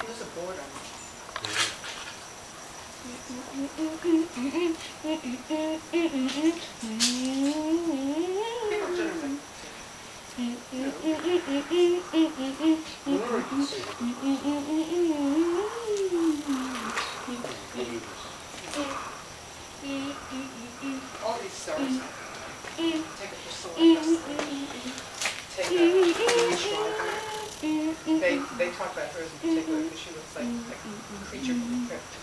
There's a board on it. All these stars, take it long. Take. They, they talk about hers in particular because she looks like, like a creature from the crypt.